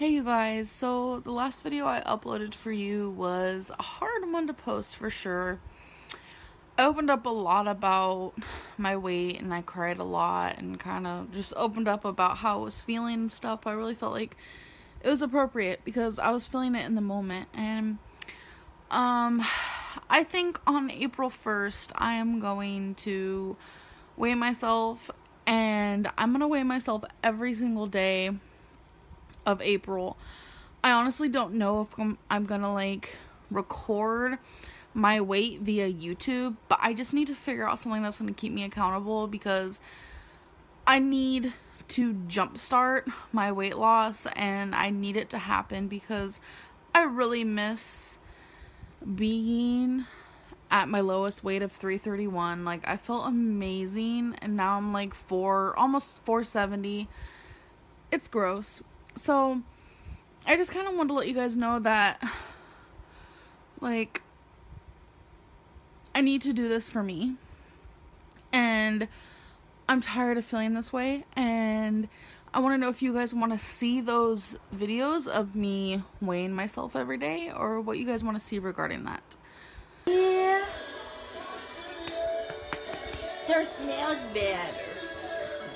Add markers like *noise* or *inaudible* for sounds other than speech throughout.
Hey you guys, so the last video I uploaded for you was a hard one to post for sure. I opened up a lot about my weight and I cried a lot and kind of just opened up about how I was feeling and stuff. I really felt like it was appropriate because I was feeling it in the moment and um *sighs* I think on April 1st I am going to weigh myself and I'm going to weigh myself every single day of April. I honestly don't know if I'm, I'm gonna like record my weight via YouTube, but I just need to figure out something that's gonna keep me accountable because I need to jumpstart my weight loss and I need it to happen because I really miss being at my lowest weight of 331 like i felt amazing and now i'm like 4 almost 470 it's gross so I just kind of want to let you guys know that like I need to do this for me. And I'm tired of feeling this way and I want to know if you guys want to see those videos of me weighing myself every day or what you guys want to see regarding that. Yeah. So smells better.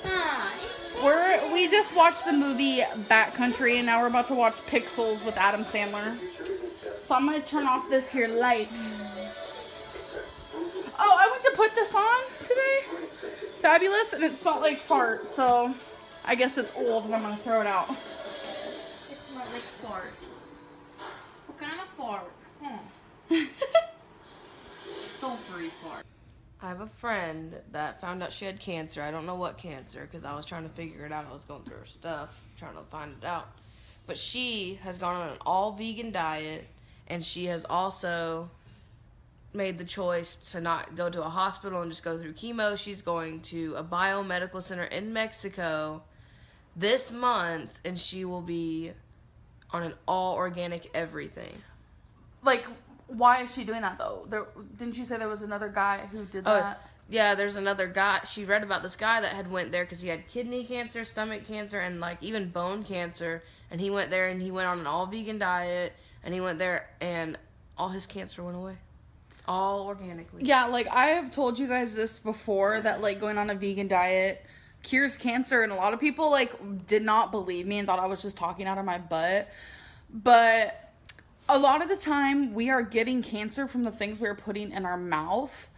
Huh. We're we just watched the movie Backcountry and now we're about to watch Pixels with Adam Sandler. So I'm gonna turn off this here light. Oh, I went to put this on today. Fabulous, and it smelled like fart. So I guess it's old, and I'm gonna throw it out. It smells like fart. What kind of fart? Huh. *laughs* Sulfury fart. I have a friend that found out she had cancer. I don't know what cancer because I was trying to figure it out. I was going through her stuff, trying to find it out. But she has gone on an all vegan diet and she has also made the choice to not go to a hospital and just go through chemo. She's going to a biomedical center in Mexico this month and she will be on an all organic everything. Like why is she doing that though? There didn't you say there was another guy who did Oh, that? yeah, there's another guy. She read about this guy that had went there because he had kidney cancer, stomach cancer, and like even bone cancer. And he went there and he went on an all vegan diet. And he went there and all his cancer went away, all organically. Yeah, like I have told you guys this before that like going on a vegan diet cures cancer and a lot of people like did not believe me and thought I was just talking out of my butt. But a lot of the time we are getting cancer from the things we are putting in our mouth.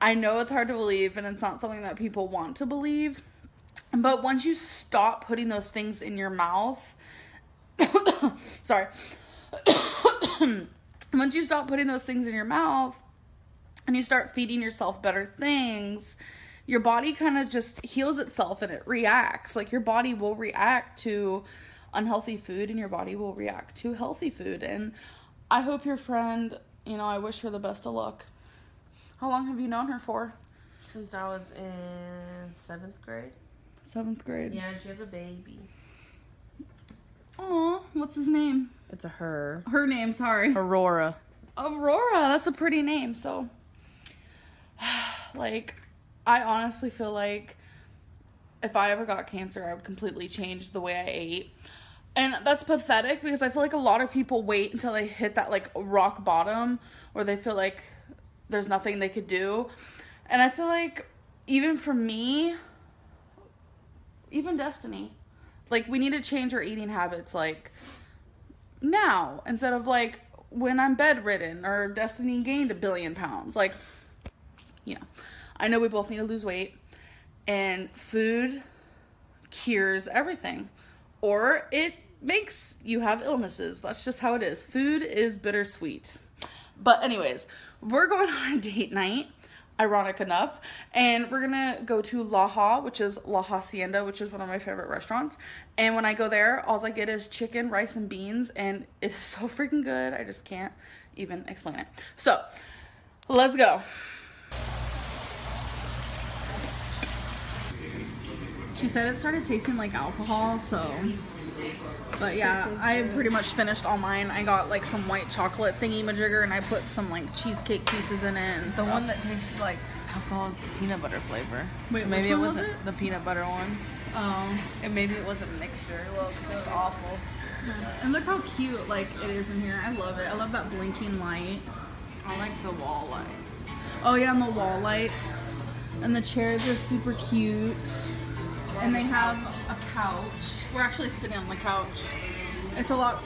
I know it's hard to believe and it's not something that people want to believe. But once you stop putting those things in your mouth, *coughs* sorry. *coughs* once you stop putting those things in your mouth and you start feeding yourself better things, your body kind of just heals itself and it reacts. Like your body will react to unhealthy food and your body will react to healthy food. And I hope your friend, you know, I wish her the best of luck. How long have you known her for? Since I was in seventh grade. Seventh grade. Yeah, and she has a baby. Aw, what's his name? It's a her. Her name, sorry. Aurora. Aurora, that's a pretty name. So, *sighs* like, I honestly feel like if I ever got cancer, I would completely change the way I ate. And that's pathetic because I feel like a lot of people wait until they hit that like rock bottom or they feel like there's nothing they could do. And I feel like even for me, even Destiny, like we need to change our eating habits like now instead of like when I'm bedridden or Destiny gained a billion pounds. Like, you know, I know we both need to lose weight and food cures everything or it makes you have illnesses. That's just how it is. Food is bittersweet. But, anyways, we're going on a date night, ironic enough, and we're gonna go to La which is La Hacienda, which is one of my favorite restaurants. And when I go there, all I get is chicken, rice, and beans, and it is so freaking good. I just can't even explain it. So, let's go. She said it started tasting like alcohol, so but yeah, I pretty much finished all mine. I got like some white chocolate thingy majigger and I put some like cheesecake pieces in it and The stuff. one that tasted like alcohol is the peanut butter flavor. Wait, so maybe it one was wasn't it? the peanut butter one. Oh. And maybe it wasn't mixed very well because it was awful. And look how cute like it is in here. I love it. I love that blinking light. I like the wall lights. Oh yeah, and the wall lights. And the chairs are super cute. And they have a couch. We're actually sitting on the couch. It's a lot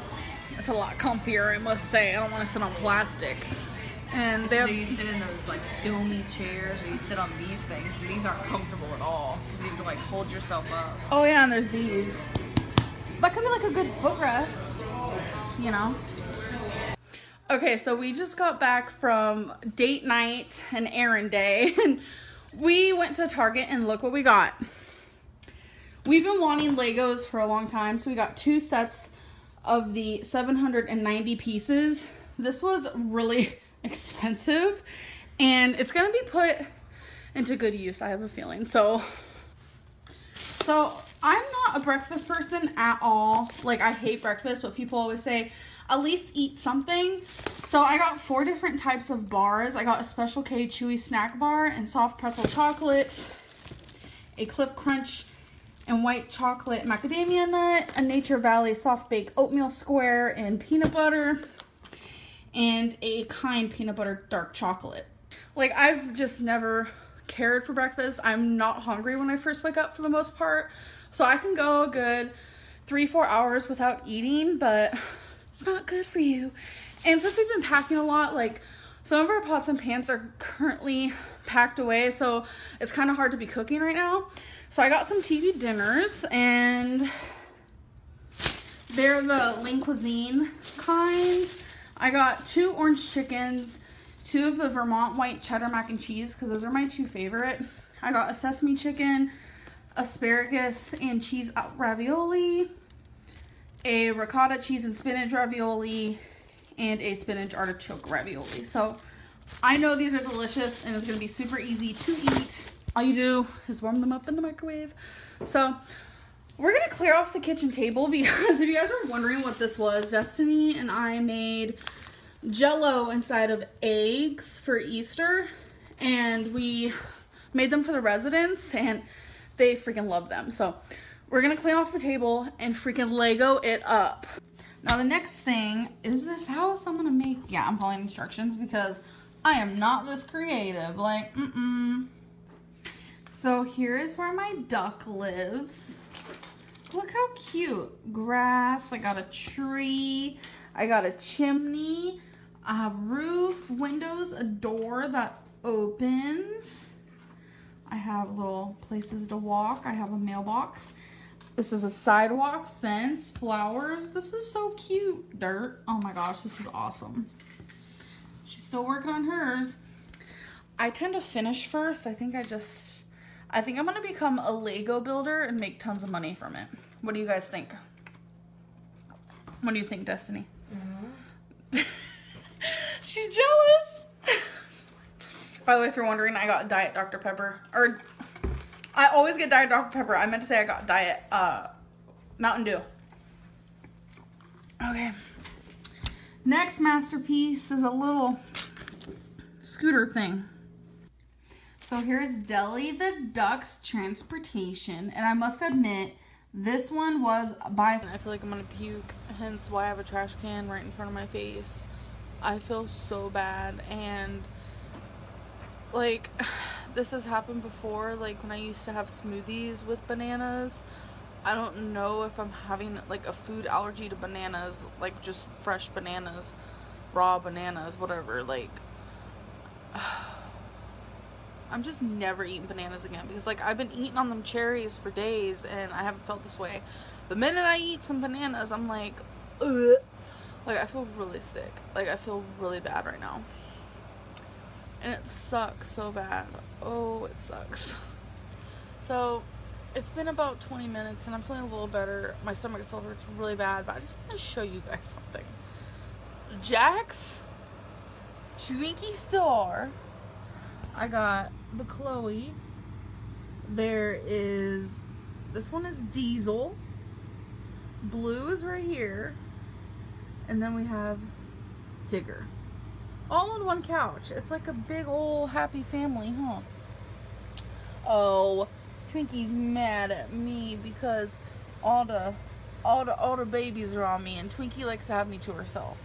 it's a lot comfier, I must say. I don't want to sit on plastic. And they So you sit in those like domey chairs, or you sit on these things, and these aren't comfortable at all because you have to like hold yourself up. Oh yeah, and there's these. That could be like a good footrest, you know. Okay, so we just got back from date night and errand day, *laughs* and we went to Target and look what we got. We've been wanting Legos for a long time, so we got two sets of the 790 pieces. This was really *laughs* expensive, and it's gonna be put into good use. I have a feeling. So so I'm not a breakfast person at all. Like I hate breakfast, but people always say at least eat something. So I got four different types of bars. I got a Special K chewy snack bar and soft pretzel chocolate, a Clif Crunch and white chocolate macadamia nut, a Nature Valley soft baked oatmeal square and peanut butter, and a kind peanut butter dark chocolate. Like I've just never cared for breakfast. I'm not hungry when I first wake up for the most part. So I can go a good three, four hours without eating, but it's not good for you. And since we've been packing a lot, like some of our pots and pans are currently packed away, so it's kind of hard to be cooking right now. So I got some TV dinners and they're the Lean Cuisine kind. I got two orange chickens, two of the Vermont white cheddar mac and cheese because those are my two favorite. I got a sesame chicken, asparagus and cheese ravioli, a ricotta cheese and spinach ravioli, and a spinach artichoke ravioli. So I know these are delicious and it's gonna be super easy to eat. All you do is warm them up in the microwave. So we're gonna clear off the kitchen table *laughs* because if you guys were wondering what this was, Destiny and I made jello inside of eggs for Easter and we made them for the residents and they freaking love them. So we're gonna clean off the table and freaking Lego it up. Now the next thing is this house I'm gonna make. Yeah, I'm following instructions because I am not this creative. Like, mm-mm. So here is where my duck lives. Look how cute. Grass, I got a tree, I got a chimney, a roof, windows, a door that opens. I have little places to walk. I have a mailbox. This is a sidewalk, fence, flowers. This is so cute. Dirt. Oh my gosh, this is awesome. She's still working on hers. I tend to finish first. I think I just, I think I'm gonna become a Lego builder and make tons of money from it. What do you guys think? What do you think, Destiny? *laughs* She's jealous. *laughs* By the way, if you're wondering, I got Diet Dr. Pepper. Or, I always get Diet Dr. Pepper. I meant to say I got Diet uh, Mountain Dew. Okay. Next masterpiece is a little scooter thing. So here's Deli the Duck's Transportation. And I must admit, this one was by... I feel like I'm gonna puke, hence why I have a trash can right in front of my face. I feel so bad and like this has happened before like when I used to have smoothies with bananas. I don't know if I'm having like a food allergy to bananas, like just fresh bananas, raw bananas, whatever. Like *sighs* I'm just never eating bananas again because like I've been eating on them cherries for days and I haven't felt this way. The minute I eat some bananas, I'm like, Ugh. like I feel really sick. Like I feel really bad right now. And it sucks so bad. Oh, it sucks. *laughs* So, it's been about 20 minutes and I'm feeling a little better. My stomach still hurts really bad, but I just want to show you guys something. Jack's Twinkie Star. I got the Chloe. There is this one is Diesel. Blue is right here. And then we have Digger. All on one couch. It's like a big old happy family, huh? oh, Twinkie's mad at me because all the all the all the babies are on me and Twinkie likes to have me to herself.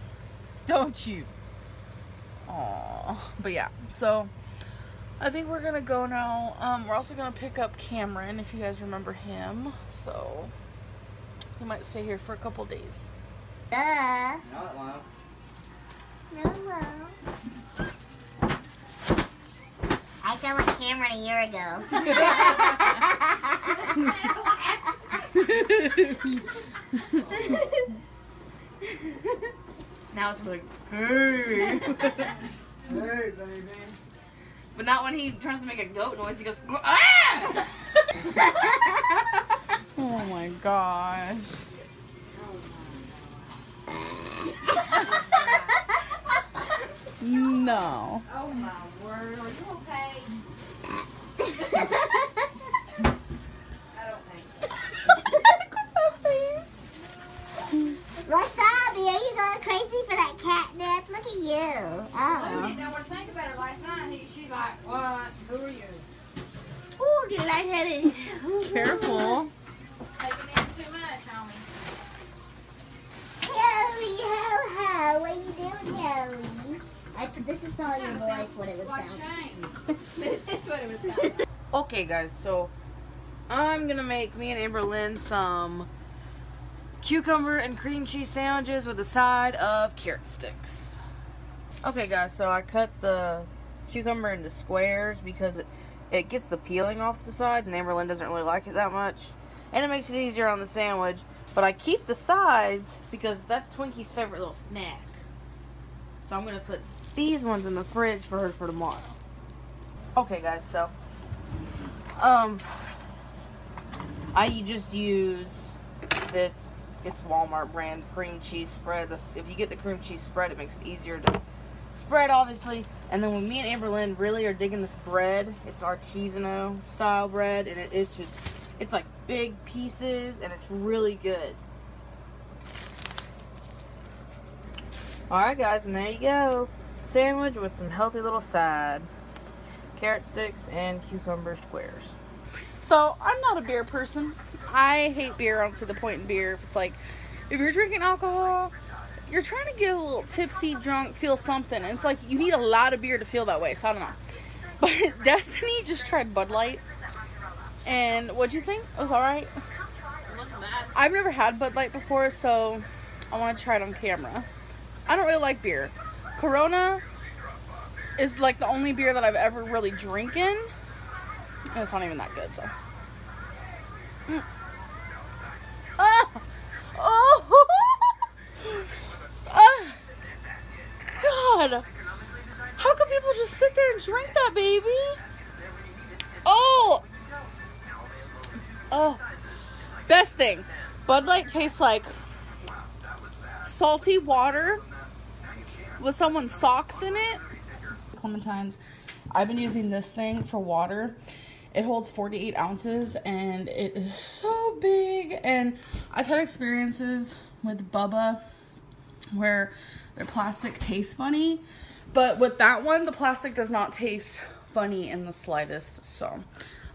Don't you? Aww. But yeah, so I think we're gonna go now. Um, we're also gonna pick up Cameron if you guys remember him. So he might stay here for a couple days. Duh. No, it won't. No, no. I sound like Cameron a year ago. *laughs* Now it's like, hey. Hey, baby. but not when he tries to make a goat noise. He goes, ah! *laughs* Oh my gosh. No. Oh my word. Are you okay? I don't think so. Wasabi, are you going crazy for that catnip? Look at you. Lou Oh. didn't know what to think about her last night. He, she's like, what? Who are you? Ooh, get lightheaded. Careful. Taking in too much, homie. Joey, ho, ho. What you doing, Joey? I, this is probably your voice, what it was Like sounding. Shane. this is what it was sounding. Okay, guys, so I'm gonna make me and Amberlynn some cucumber and cream cheese sandwiches with a side of carrot sticks. Okay, guys, so I cut the cucumber into squares because it, it gets the peeling off the sides, and Amberlynn doesn't really like it that much. And it makes it easier on the sandwich, but I keep the sides because that's Twinkie's favorite little snack. So I'm gonna put these ones in the fridge for her for tomorrow. Okay, guys, so um, I just use this. It's Walmart brand cream cheese spread. This, if you get the cream cheese spread, it makes it easier to spread, obviously. And then when me and Amberlynn really are digging this bread, it's artisanal style bread, and it is just, it's like big pieces, and it's really good. All right, guys, and there you go. Sandwich with some healthy little side carrot sticks and cucumber squares. So I'm not a beer person. I hate beer on to the point in beer. If it's like, if you're drinking alcohol, you're trying to get a little tipsy, drunk, feel something. And it's like you need a lot of beer to feel that way. So I don't know. *laughs* But Destiny just tried Bud Light. And what'd you think? It was alright. It wasn't bad. I've never had Bud Light before, so I want to try it on camera. I don't really like beer. Corona is like the only beer that I've ever really drinking. And it's not even that good, so. Mm. Ah! Oh! Ah! God! How could people just sit there and drink that, baby? Oh! Oh. Best thing. Bud Light tastes like salty water with someone's socks in it. Clementines. I've been using this thing for water. It holds 48 ounces and it is so big. And I've had experiences with Bubba where their plastic tastes funny. But with that one, the plastic does not taste funny in the slightest. So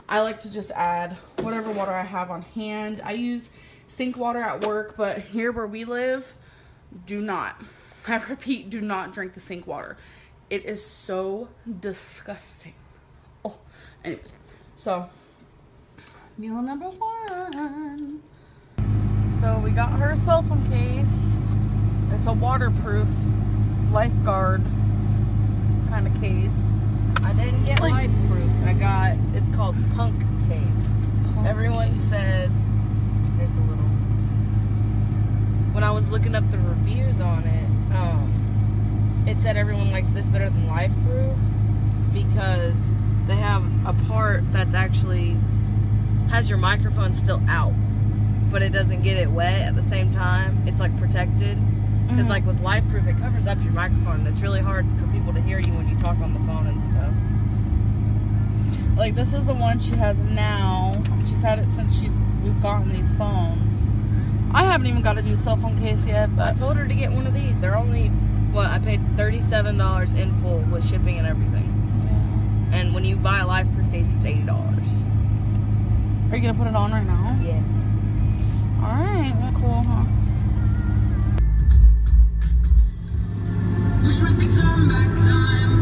I like to just add whatever water I have on hand. I use sink water at work, but here where we live, do not. *laughs* I repeat, do not drink the sink water. It is so disgusting. Oh, anyways, so meal number one. So we got her a cell phone case. It's a waterproof lifeguard kind of case. I didn't get Like- life proof. I got it's called punk case. Punk Everyone case. said there's a little. When I was looking up the reviews on it, um, it said everyone likes this better than life proof because they have a part that's actually has your microphone still out, but it doesn't get it wet at the same time. It's like protected. Because Mhm. like with LifeProof, it covers up your microphone. It's really hard for people to hear you when you talk on the phone and stuff. Like this is the one she has now. She's had it since she's we've gotten these phones. I haven't even got a new cell phone case yet, But I told her to get one of these. They're only what I paid thirty seven dollars in full with shipping and everything. And when you buy a LifeProof case, it's eighty dollars. Are you gonna put it on right now? Yes. All right. Well, cool, huh? Wish we could turn back time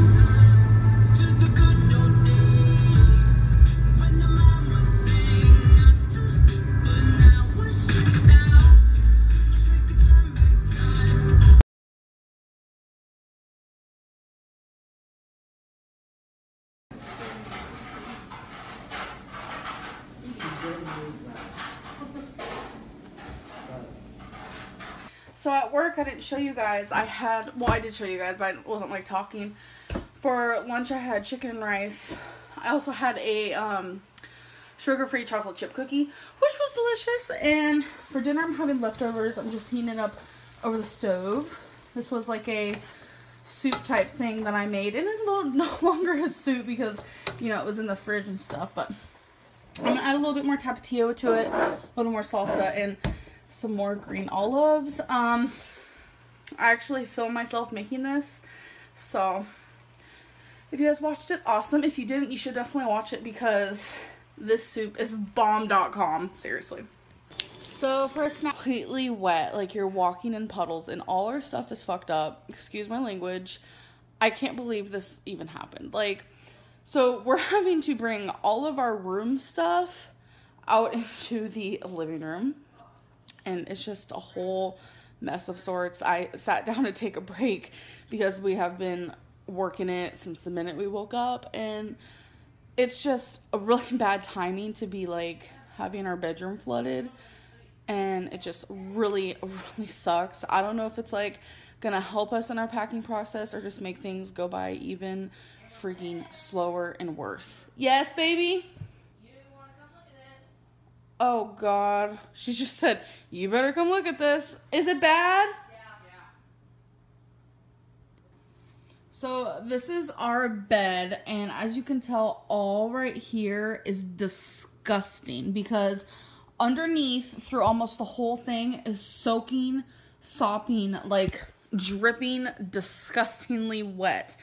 didn't show you guys. I had, well, I did show you guys, but I wasn't like talking. For lunch, I had chicken and rice. I also had a um, sugar-free chocolate chip cookie, which was delicious. And for dinner, I'm having leftovers. I'm just heating it up over the stove. This was like a soup type thing that I made, and it's *laughs* no longer a soup because you know it was in the fridge and stuff. But I'm gonna add a little bit more tapatio to it, a little more salsa, and some more green olives. Um, I actually filmed myself making this, so if you guys watched it, awesome. If you didn't, you should definitely watch it because this soup is bomb.com. Seriously. So first, now completely wet, like you're walking in puddles, and all our stuff is fucked up. Excuse my language. I can't believe this even happened. Like, so we're *laughs* having to bring all of our room stuff out *laughs* into the living room and it's just a whole mess of sorts. I sat *laughs* down to take a break because we have been working it since the minute we woke up, and it's just a really *laughs* bad timing to be like having our bedroom flooded, and it just really, *laughs* really sucks. I don't know if it's like gonna help us in our packing process or just make things go by even freaking slower and worse. Yes, baby. Oh God. She just said, You better come look at this. Is it bad? Yeah. So this is our bed, and as you can tell, all right here is disgusting because underneath, through almost the whole thing, is soaking, sopping, like dripping, disgustingly wet.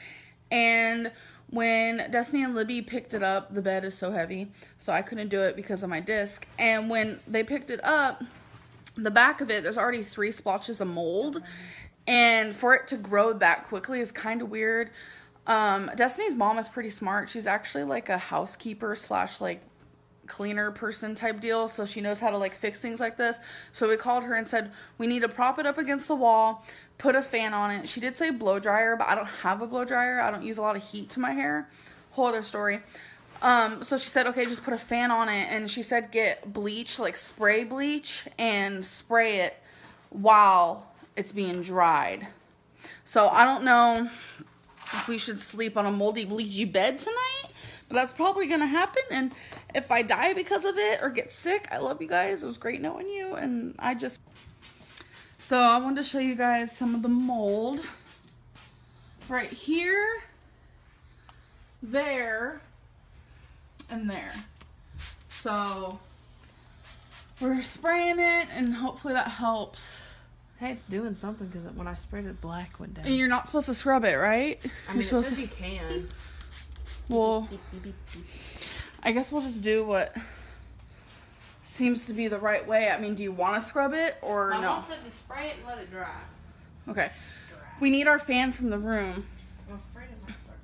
And when Destiny and Libby picked it up, the bed is so heavy, so I couldn't do it because of my disc. And when they picked it up, the back of it, there's already three splotches of mold. And for it to grow that quickly is kind of weird. Um, Destiny's mom is pretty smart. She's actually like a housekeeper slash like cleaner person type deal so she knows how to like fix things like this so we called her and said we need to prop it up against the wall put a fan on it. She did say blow dryer but i don't have a blow dryer. I don't use a lot of heat to my hair. Whole other story. Um so she said okay just put a fan on it. And she said get bleach like spray bleach and spray it while it's being dried. So i don't know if we should sleep on a moldy bleachy bed tonight but that's probably gonna happen. And if i die because of it or get sick i love you guys. It was great knowing you. And i just so i wanted to show you guys some of the mold. It's right here there and there. So we're spraying it and hopefully that helps. Hey, it's doing something because when I sprayed it, black went down. and you're not supposed to scrub it right? I you're mean, supposed to you can. well I guess we'll just do what seems to be the right way. I mean, do you want to scrub it or My no? mom said to spray it and let it dry. Okay. We need our fan from the room. I'm afraid it might start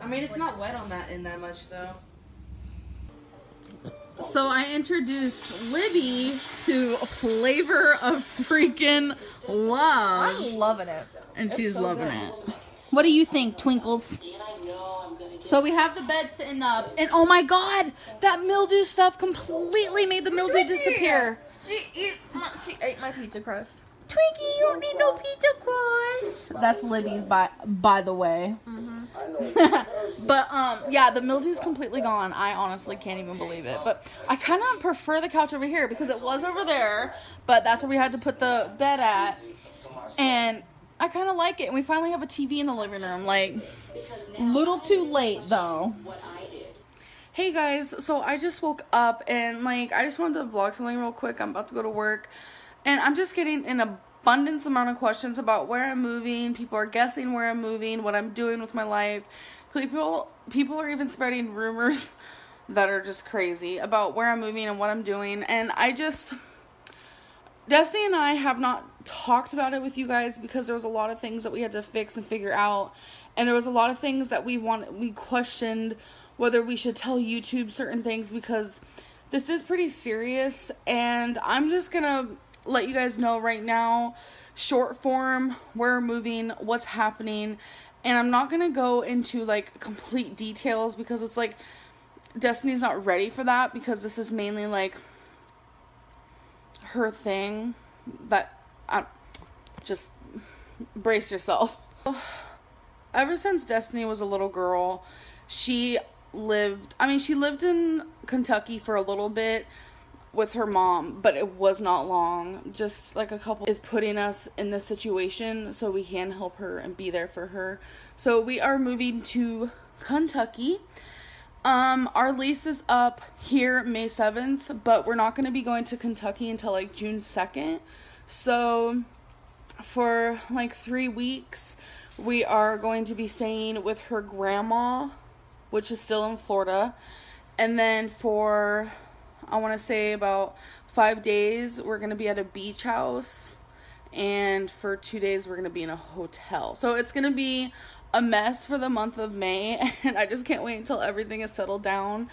to I mean, it's not wet on that in that much though. So I introduced Libby to Flavor of Freaking Love, I'm loving it. and she's loving it. What do you think, Twinkles? So we have the bed sitting up, and oh my god, that mildew stuff completely made the mildew disappear. She eat. My, she ate my pizza crust. Twinkie, you don't need no pizza crust. That's Libby's, by by the way. *laughs* but um, yeah, the mildew's completely gone. I honestly can't even believe it. But I kind of prefer the couch over here because it was over there, but that's where we had to put the bed at, and I kind of like it. And we finally have a TV in the living room. Like, little too late though. Hey guys, so I just woke up and like I just wanted to vlog something real quick. I'm about to go to work and I'm just getting an abundance amount of questions about where I'm moving. People are guessing where I'm moving, what I'm doing with my life. People people are even spreading rumors *laughs* that are just crazy about where I'm moving and what I'm doing. And I just Destiny and I have not talked about it with you guys because there was a lot of things that we had to fix and figure out. And there was a lot of things that we want we questioned whether we should tell YouTube certain things because this is pretty serious and I'm just going to let you guys know right now short form where we're moving, what's happening, and I'm not going to go into like complete details because it's like Destiny's not ready for that because this is mainly like her thing that I just brace yourself. Ever since Destiny was a little girl, she lived, I mean, she lived in Kentucky for a little bit with her mom, but it was not long. Just like a couple is putting us in this situation so we can help her and be there for her. So we are moving to Kentucky. Um, our lease is up here May 7th, but we're not going to be going to Kentucky until like June 2nd. So for like 3 weeks, we are going to be staying with her grandma, which is still in Florida. And then for I want to say about 5 days, we're going to be at a beach house and for 2 days we're going to be in a hotel. So it's going to be a mess for the month of May, *laughs* and I just can't wait until everything is settled down.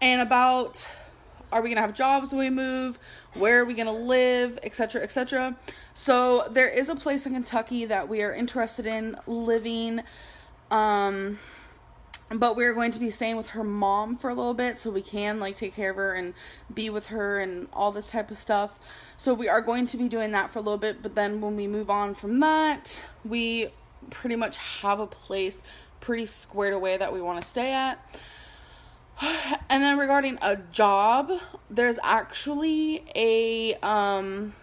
And about are we gonna have jobs when we move? Where are we gonna live, etc., etc. So there is a place in Kentucky that we are interested in living. Um, but we're going to be staying with her mom for a little bit so we can like take care of her and be with her and all this type of stuff. So we are going to be doing that for a little bit, but then when we move on from that, we pretty much have a place pretty squared away that we want to stay at. *sighs* And then regarding a job, there's actually a um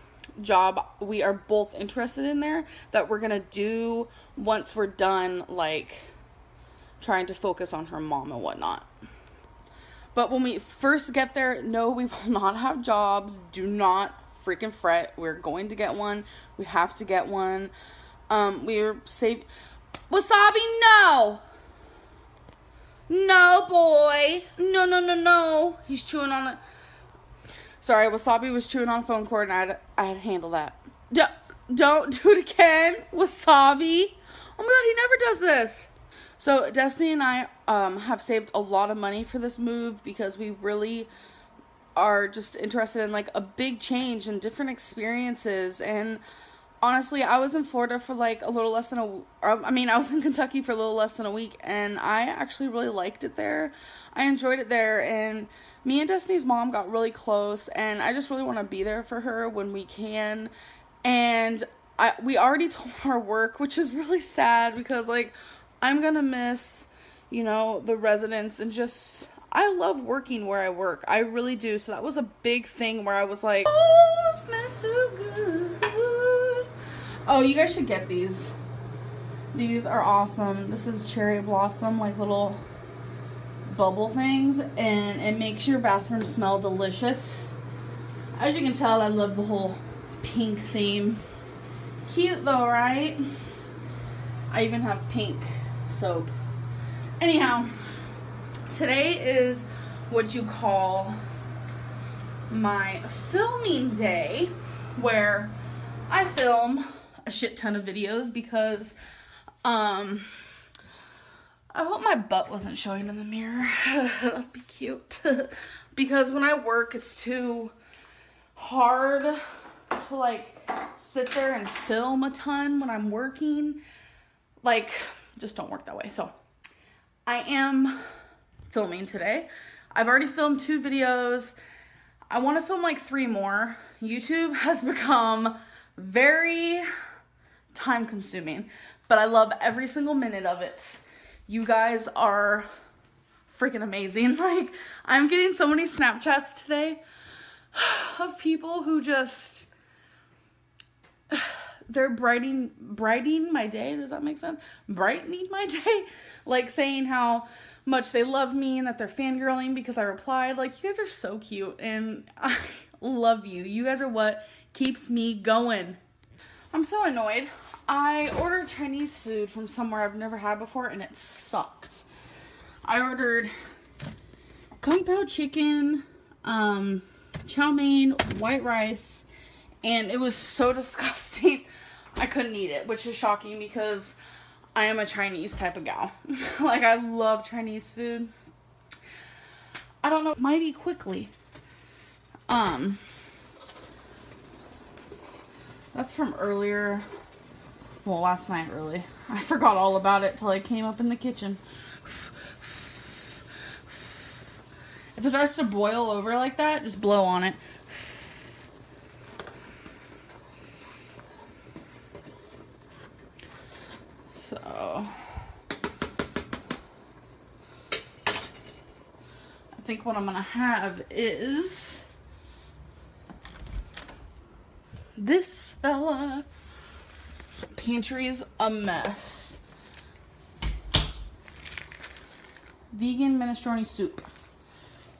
job we are both interested in there that we're to do once we're done like trying to focus on her mom and whatnot. But when we first get there, no, we will *laughs* not have jobs. Do not freaking fret. We're going to get one. We have to get one. Um, we're save Wasabi, no! No, boy. No, no, no, no. He's chewing on it. Sorry, Wasabi was chewing on a phone cord and I had, I had to handle that. D- don't do it again, Wasabi. Oh my god, he never does this. So Destiny and I um, have saved a lot of money for this move because we really are just interested in like a big change and different experiences and honestly i was in florida for like a little less than a um, i mean i was in kentucky for a little less than a week and i actually really liked it there i enjoyed it there and me and destiny's mom got really close and i just really want to be there for her when we can and i we already *laughs* told our work which is really sad because like i'm gonna miss you know the residents and just I love working where I work. I really do. So that was a big thing where I was like, oh, smells so good. Oh, you guys should get these. These are awesome. This is cherry blossom, like little bubble things, and it makes your bathroom smell delicious. As you can tell, I love the whole pink theme. Cute though, right? I even have pink soap. Anyhow, today is what you call my filming day, where I film a shit ton of videos because um I hope my butt wasn't showing in the mirror. *laughs* That'd be cute. *laughs* because when I work it's too hard to like sit there and film a ton when I'm working. Like just don't work that way. So I am filming today. I've already filmed two videos. I want to film like three more. YouTube *laughs* has become very time consuming, but I love every single minute of it. You guys are freaking amazing. *laughs* Like, I'm getting so many Snapchats today *sighs* of people who just *sighs* they're brightening brightening my day. Does that make sense? Brightening my *laughs* day, like saying how much they love me and that they're fangirling because I replied. Like, you guys are so cute and *laughs* I love you. You guys are what keeps me going. I'm so annoyed. I ordered Chinese food from somewhere I've never had before and it sucked. I ordered kung pao chicken, um, chow mein, white rice, and it was so *laughs* disgusting. I couldn't eat it, which is shocking because I am a Chinese type of gal. *laughs* like I love Chinese food. I don't know, mighty quickly. Um, that's from earlier. Well, last night, really. I forgot all about it till I came up in the kitchen. If it starts to boil over like that, just blow on it. So. I think what I'm gonna have is this fella. Pantry's a mess. Vegan minestrone soup.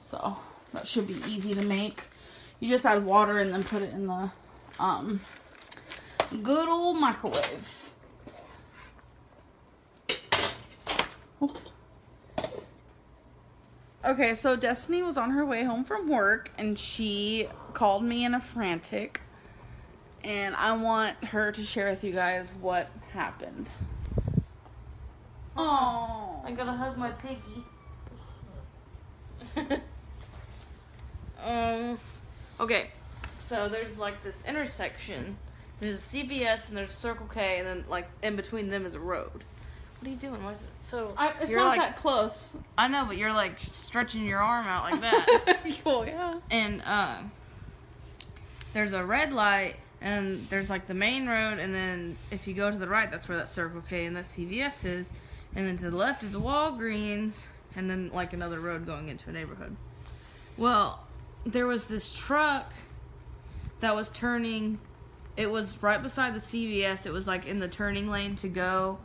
So that should be easy to make. You just add water and then put it in the um good old microwave. Okay, so Destiny was on her way home from work and she called me in a frantic. And I want her to share with you guys what happened. Oh. I gotta hug my piggy. *laughs* um, okay, so there's like this intersection. There's a CVS and there's Circle K, and then like in between them is a road. What are you doing? Why is it so? I, it's you're not like, that close. I know, but you're like stretching your arm out like that. *laughs* oh, yeah. and uh, there's a red light, and there's like the main road, and then if you go to the right, that's where that Circle K and that CVS is, and then to the left is a Walgreens, and then like another road going into a neighborhood. Well, there was this truck that was turning. It was right beside the CVS. It was like in the turning lane to go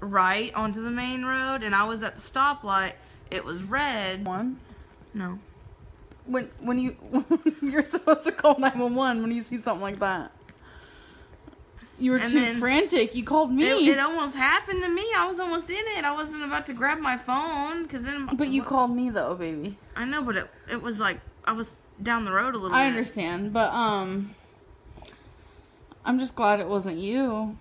right onto the main road, and I was at the stoplight. It was red. One. No. When when you *laughs* you're supposed to call 911 when you see something like that. You were And too frantic. You called me. It, it almost happened to me. I was almost in it. I wasn't about to grab my phone because then. but you called me though, baby. I know, but it it was like I was down the road a little. Bit. I bit. understand, but um I'm just glad it wasn't you.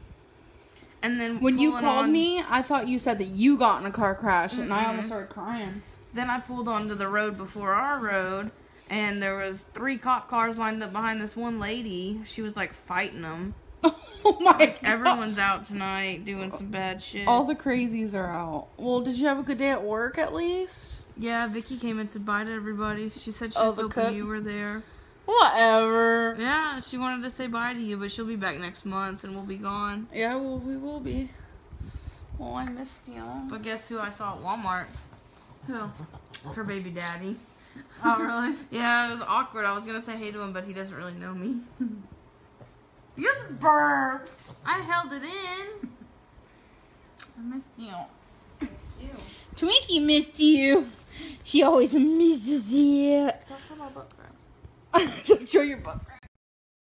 And then When you called on- me, I thought you said that you got in a car crash and I almost started crying. Then I pulled onto the road before our road, and there was three cop cars lined up behind this one lady. She was like fighting them. *laughs* Oh my god. Everyone's out tonight doing some bad shit. All the crazies are out. Well, did you have a good day at work at least? yeah, Vicky came and said bye to everybody. She said she Oh, was hoping cook? you were there. Whatever. Yeah, she wanted to say bye to you, but she'll be back next month and we'll be gone. Yeah, well, we will be. Well, I missed you. But guess who I saw at Walmart? Who? Her baby daddy. *laughs* Oh, really? Yeah, it was awkward. I was gonna say hey to him, but he doesn't really know me. *laughs* You just burped. I held it in. I missed you. Missed You. Twinkie missed you. She always misses you. Don't show my butt crack. *laughs* Don't show your butt crack.